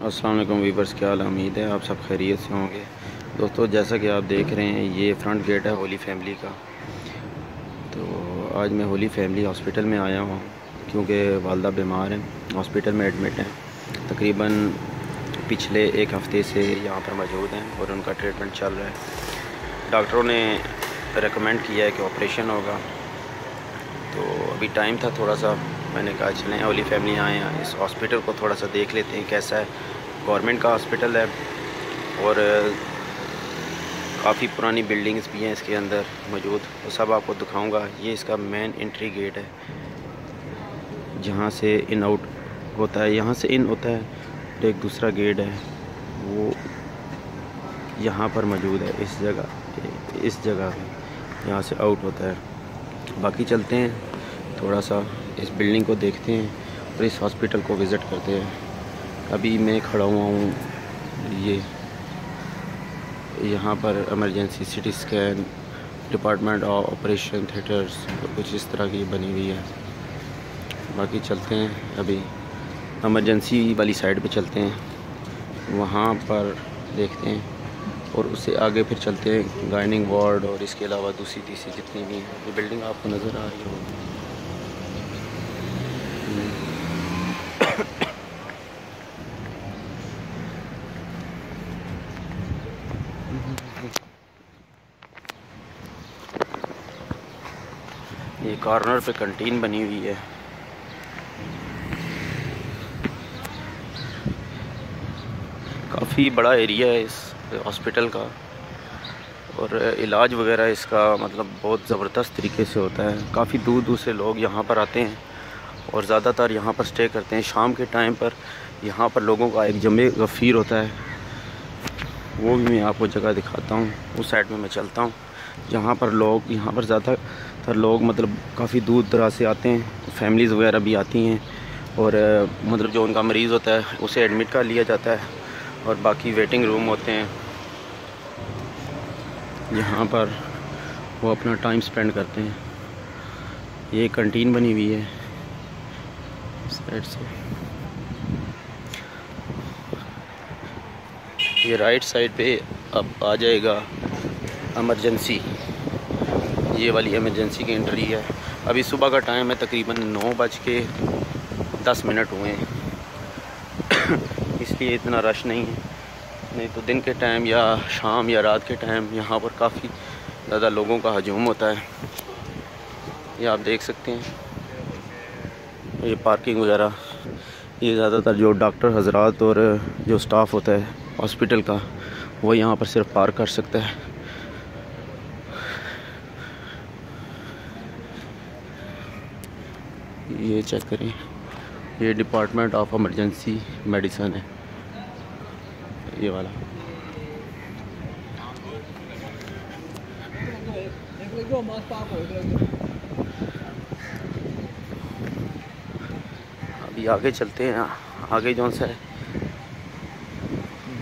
अस्सलाम वालेकुम वीवर्स, क्या हाल उम्मीद है आप सब खैरियत से होंगे। दोस्तों, जैसा कि आप देख रहे हैं, ये फ्रंट गेट है होली फैमिली का। तो आज मैं होली फैमिली हॉस्पिटल में आया हूँ, क्योंकि वालदा बीमार हैं, हॉस्पिटल में एडमिट हैं। तकरीबन पिछले एक हफ़्ते से यहाँ पर मौजूद हैं और उनका ट्रीटमेंट चल रहा है। डॉक्टरों ने रिकमेंड किया है कि ऑपरेशन होगा। तो अभी टाइम था थोड़ा सा मैंने कहा, चलें, ओली फैमिली आए हैं इस हॉस्पिटल को थोड़ा सा देख लेते हैं, कैसा है। गवर्नमेंट का हॉस्पिटल है और काफ़ी पुरानी बिल्डिंग्स भी हैं इसके अंदर मौजूद, वो सब आपको दिखाऊँगा। ये इसका मेन एंट्री गेट है, जहाँ से इन आउट होता है। यहाँ से इन होता है तो एक दूसरा गेट है, वो यहाँ पर मौजूद है, इस जगह इस जगह यहाँ से आउट होता है। बाकी चलते हैं, थोड़ा सा इस बिल्डिंग को देखते हैं और इस हॉस्पिटल को विज़िट करते हैं। अभी मैं खड़ा हुआ हूँ, ये, यहाँ पर emergency CT scan department of operation theatres कुछ इस तरह की बनी हुई है। बाकी चलते हैं अभी एमरजेंसी वाली साइड पे चलते हैं। वहाँ पर देखते हैं और उससे आगे फिर चलते हैं गाइनिंग वार्ड और इसके अलावा दूसरी तीसरी जितनी भी ये बिल्डिंग आपको नज़र आ रही होगी। ये कॉर्नर पे कंटीन बनी हुई है। काफ़ी बड़ा एरिया है इस हॉस्पिटल का और इलाज वगैरह इसका मतलब बहुत ज़बरदस्त तरीके से होता है। काफ़ी दूर दूर से लोग यहाँ पर आते हैं और ज़्यादातर यहाँ पर स्टे करते हैं। शाम के टाइम पर यहाँ पर लोगों का एक जमे गफ़ीर होता है। वो भी मैं आपको जगह दिखाता हूँ, उस साइड में मैं चलता हूँ। जहाँ पर लोग, यहाँ पर ज़्यादातर लोग मतलब काफ़ी दूर दराज से आते हैं फैमिलीज़ वगैरह भी आती हैं और मतलब जो उनका मरीज़ होता है, उसे एडमिट कर लिया जाता है और बाकी वेटिंग रूम होते हैं। यहाँ पर वो अपना टाइम स्पेंड करते हैं। ये कंटीन बनी हुई है साइड से। ये राइट साइड पे अब आ जाएगा एमरजेंसी ये वाली एमरजेंसी की एंट्री है। अभी सुबह का टाइम है, तकरीबन नौ बज के दस मिनट हुए हैं। इसलिए इतना रश नहीं है। नहीं तो दिन के टाइम या शाम या रात के टाइम यहाँ पर काफ़ी ज़्यादा लोगों का हजूम होता है। ये आप देख सकते हैं। ये पार्किंग वगैरह। ये ज़्यादातर जो डॉक्टर हजरात और जो स्टाफ होता है हॉस्पिटल का, वो यहाँ पर सिर्फ़ पार कर सकता है। ये चेक करें। ये डिपार्टमेंट ऑफ़ इमरजेंसी मेडिसन है। ये वाला। अभी आगे चलते हैं। आगे जो सा है?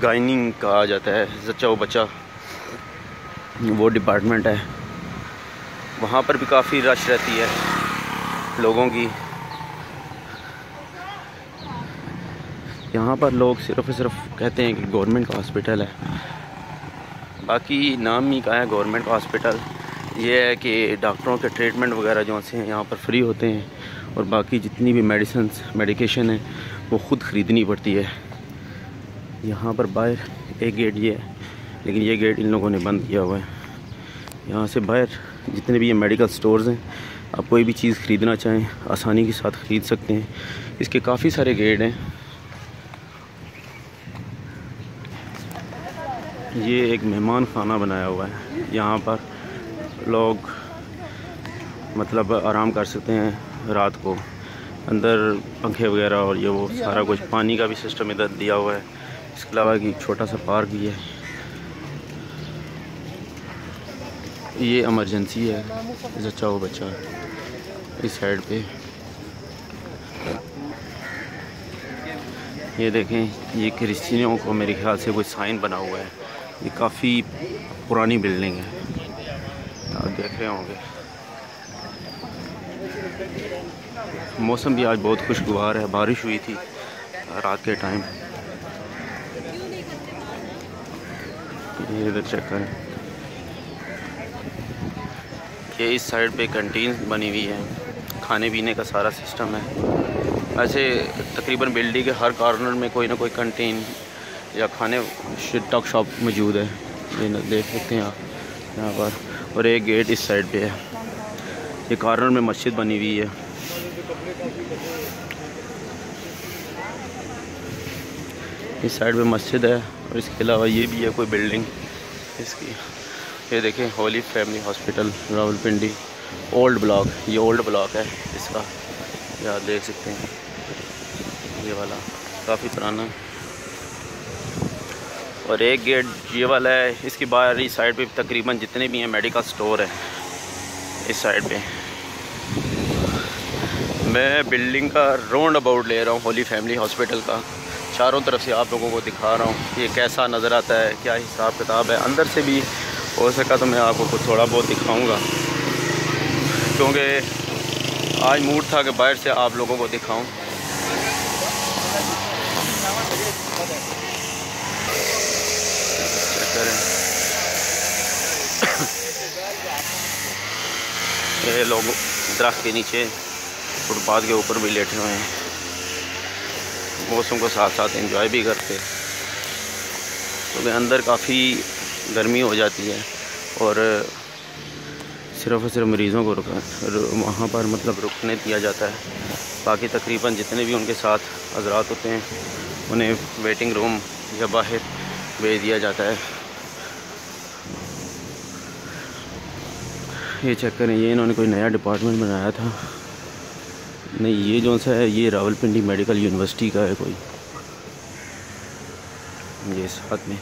गाइनिंग कहा जाता है जच्चा बच्चा। वो डिपार्टमेंट है। वहाँ पर भी काफ़ी रश रहती है लोगों की। यहाँ पर लोग सिर्फ़ सिर्फ़ कहते हैं कि गवर्नमेंट का हॉस्पिटल है। बाकी नाम ही का है, गवर्नमेंट का हॉस्पिटल ये है कि डॉक्टरों के ट्रीटमेंट वगैरह जो से हैं यहाँ पर फ्री होते हैं। और बाकी जितनी भी मेडिसन्स मेडिकेशन है, वो ख़ुद ख़रीदनी पड़ती है। यहाँ पर बाहर एक गेट ये है, लेकिन ये गेट इन लोगों ने बंद किया हुआ है। यहाँ से बाहर जितने भी ये मेडिकल स्टोर्स हैं, आप कोई भी चीज़ ख़रीदना चाहें, आसानी के साथ ख़रीद सकते हैं। इसके काफ़ी सारे गेट हैं। ये एक मेहमान खाना बनाया हुआ है। यहाँ पर लोग मतलब आराम कर सकते हैं रात को। अंदर पंखे वगैरह और ये वो सारा कुछ, पानी का भी सिस्टम इधर दिया हुआ है। इसके अलावा एक छोटा सा पार्क भी है। ये इमरजेंसी है अच्छा वो बच्चा, इस साइड पे। ये देखें, ये क्रिश्चियनों को मेरे ख्याल से कोई साइन बना हुआ है। ये काफ़ी पुरानी बिल्डिंग है। आप देख रहे होंगे। मौसम भी आज बहुत खुशगवार है, बारिश हुई थी रात के टाइम ये इधर चेक करें। ये इस साइड पे कैंटीन बनी हुई है। खाने पीने का सारा सिस्टम है। ऐसे तकरीबन बिल्डिंग के हर कॉर्नर में कोई ना कोई कंटीन या खाने टक शॉप मौजूद है। ये देख सकते हैं आप, यहाँ पर। और एक गेट इस साइड पे है। ये कॉर्नर में मस्जिद बनी हुई है। इस साइड पे मस्जिद है और इसके अलावा ये भी है कोई बिल्डिंग इसकी। ये देखें, Holy Family Hospital, Rawalpindi. Old block, ये ओल्ड ब्लॉक है इसका। ये आप देख सकते हैं। ये वाला काफ़ी पुराना। और एक गेट ये वाला है, इसकी बाहरी साइड पे तकरीबन जितने भी हैं मेडिकल स्टोर है, इस साइड पे। मैं बिल्डिंग का राउंड अबाउट ले रहा हूँ, होली फैमिली हॉस्पिटल का। चारों तरफ़ से आप लोगों को दिखा रहा हूँ ये कैसा नज़र आता है, क्या हिसाब किताब है। अंदर से भी हो सका तो मैं आपको कुछ थोड़ा बहुत दिखाऊँगा। क्योंकि आज मूड था कि बाहर से आप लोगों को दिखाऊँ। ये लोग दरख्त के नीचे फुटपाथ के ऊपर भी लेटे हुए हैं। मौसम को साथ साथ एंजॉय भी करते क्योंकि तो अंदर काफ़ी गर्मी हो जाती है और सिर्फ़ और सिर्फ़ मरीज़ों को रुका वहाँ पर मतलब रुकने दिया जाता है। बाकी तकरीबन जितने भी उनके साथ हजरात होते हैं, उन्हें वेटिंग रूम या बाहर भेज दिया जाता है। ये चेक करें, ये इन्होंने कोई नया डिपार्टमेंट बनाया था? नहीं, ये जो सा है, ये रावलपिंडी मेडिकल यूनिवर्सिटी का है कोई। ये साथ में।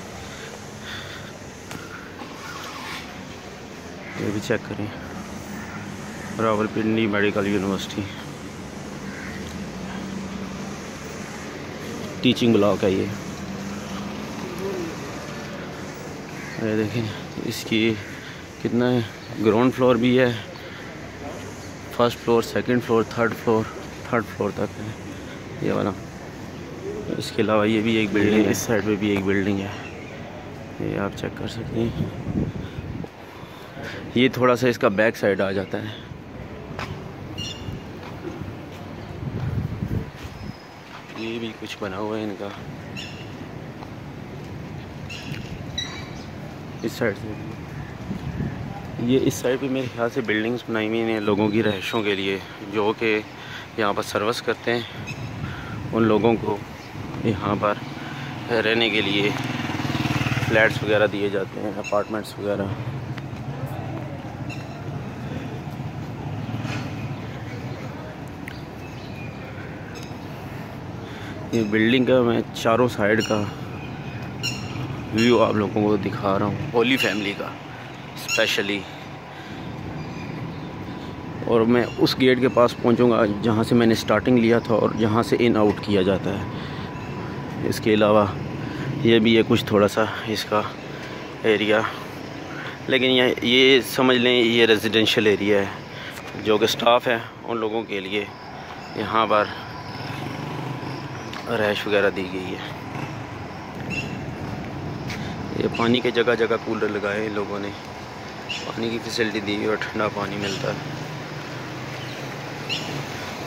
ये भी चेक करें। Rawalpindi Medical University. Teaching block है ये। ये देखें, इसकी कितना है? ग्राउंड फ्लोर भी है। First floor, second floor, third floor third floor तक है। ये वाला। इसके अलावा ये भी एक बिल्डिंग है। इस साइड पे भी एक बिल्डिंग है। ये आप चेक कर सकते हैं। ये थोड़ा सा इसका बैक साइड आ जाता है। ये भी कुछ बना हुआ है इनका। इस साइड से ये इस साइड पे मेरे ख्याल से बिल्डिंग्स बनाई हुई हैं लोगों की रहायशों के लिए, जो कि यहाँ पर सर्विस करते हैं उन लोगों को यहाँ पर रहने के लिए। फ्लैट्स वगैरह दिए जाते हैं, अपार्टमेंट्स वगैरह। ये बिल्डिंग का मैं चारों साइड का व्यू आप लोगों को दिखा रहा हूँ, होली फैमिली का। स्पेशली और मैं उस गेट के पास पहुंचूँगा जहाँ से मैंने स्टार्टिंग लिया था और जहाँ से इन आउट किया जाता है। इसके अलावा ये भी है कुछ थोड़ा सा इसका एरिया लेकिन ये ये समझ लें, ये रेजिडेंशियल एरिया है, जो कि स्टाफ है उन लोगों के लिए यहाँ पर रैश वगैरह दी गई है। ये पानी के जगह जगह कूलर लगाए लोगों ने। पानी की फैसिलिटी दी हुई और ठंडा पानी मिलता है।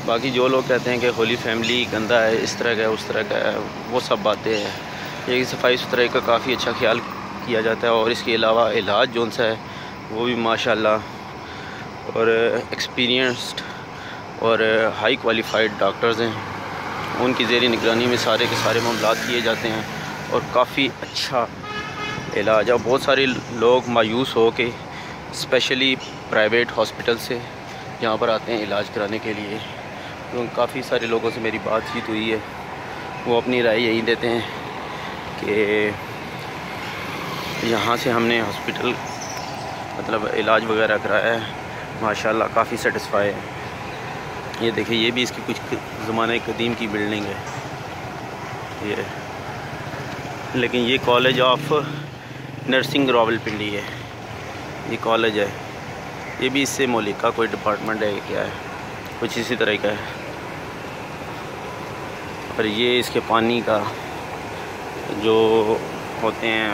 बाकी जो लोग कहते हैं कि होली फैमिली गंदा है, इस तरह का है, उस तरह का है, वो सब बातें हैं। ये सफ़ाई सुथराई का काफ़ी अच्छा ख्याल किया जाता है और इसके अलावा इलाज जो है, वो भी माशाल्लाह। और एक्सपीरियंस्ड और हाई क्वालिफाइड डॉक्टर्स हैं। उनकी जेरी निगरानी में सारे के सारे मामला किए जाते हैं और काफ़ी अच्छा इलाज और बहुत सारे लोग मायूस हो के स्पेशली प्राइवेट हॉस्पिटल से यहाँ पर आते हैं इलाज कराने के लिए। तो काफ़ी सारे लोगों से मेरी बातचीत हुई है। वो अपनी राय यही देते हैं कि यहाँ से हमने हॉस्पिटल मतलब इलाज वगैरह कराया है। माशाल्लाह काफ़ी सेटिस्फाई है। ये देखिए, ये भी इसकी कुछ ज़माने कदीम की बिल्डिंग है। ये, लेकिन ये कॉलेज ऑफ़ नर्सिंग रावलपिंडी है। ये कॉलेज है। ये भी इससे मौलिक का कोई डिपार्टमेंट है क्या है? कुछ इसी तरह का है। और ये इसके पानी का जो होते हैं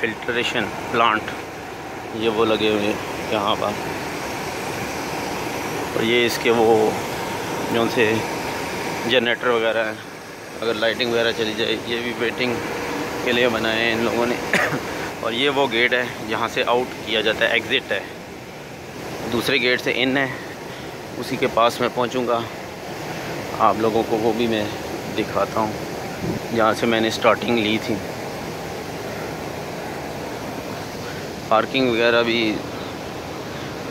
फिल्ट्रेशन प्लांट ये वो लगे हुए हैं यहाँ पर। और ये इसके वो, जो से जनरेटर वगैरह हैं अगर लाइटिंग वगैरह चली जाए, ये भी वेटिंग के लिए बनाए हैं इन लोगों ने। और ये वो गेट है, जहाँ से आउट किया जाता है एग्ज़िट है। दूसरे गेट से इन है, उसी के पास मैं पहुँचूँगा। आप लोगों को वो भी मैं दिखाता हूँ, जहाँ से मैंने स्टार्टिंग ली थी। पार्किंग वगैरह भी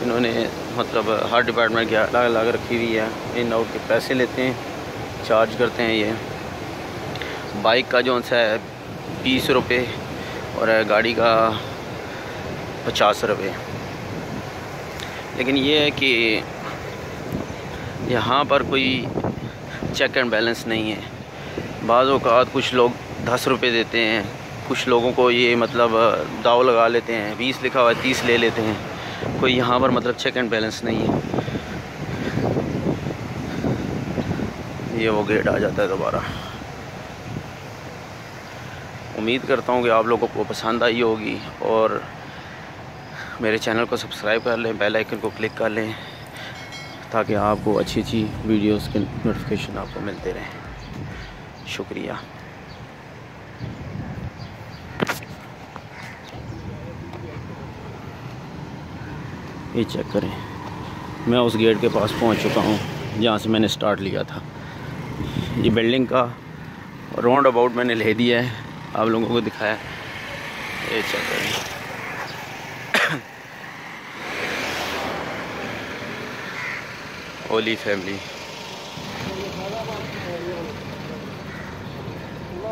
इन्होंने मतलब हर डिपार्टमेंट की अलग अलग रखी हुई है। इन आउट के पैसे लेते हैं चार्ज करते हैं ये। बाइक का जो सा है, बीस रुपये और गाड़ी का पचास रुपये लेकिन ये है कि यहाँ पर कोई चेक एंड बैलेंस नहीं है। बाज़ अवत कुछ लोग दस रुपये देते हैं। कुछ लोगों को ये मतलब दाव लगा लेते हैं। बीस लिखा हुआ है, तीस ले लेते हैं। कोई यहाँ पर मतलब चेक एंड बैलेंस नहीं है। ये वो गेट आ जाता है दोबारा। उम्मीद करता हूँ कि आप लोगों को पसंद आई होगी और मेरे चैनल को सब्सक्राइब कर लें, बेल आइकन को क्लिक कर लें, ताकि आपको अच्छी अच्छी वीडियोस के नोटिफिकेशन आपको मिलते रहें। शुक्रिया। ये चेक करें। मैं उस गेट के पास पहुँच चुका हूँ, जहाँ से मैंने स्टार्ट लिया था। ये बिल्डिंग का राउंड अबाउट मैंने ले दिया है। आप लोगों को दिखाया ये चेक करें ओली फैमिली।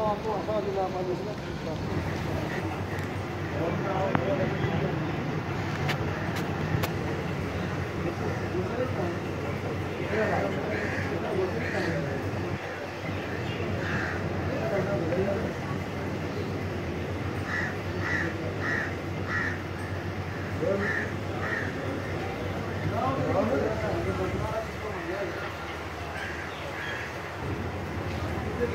आपको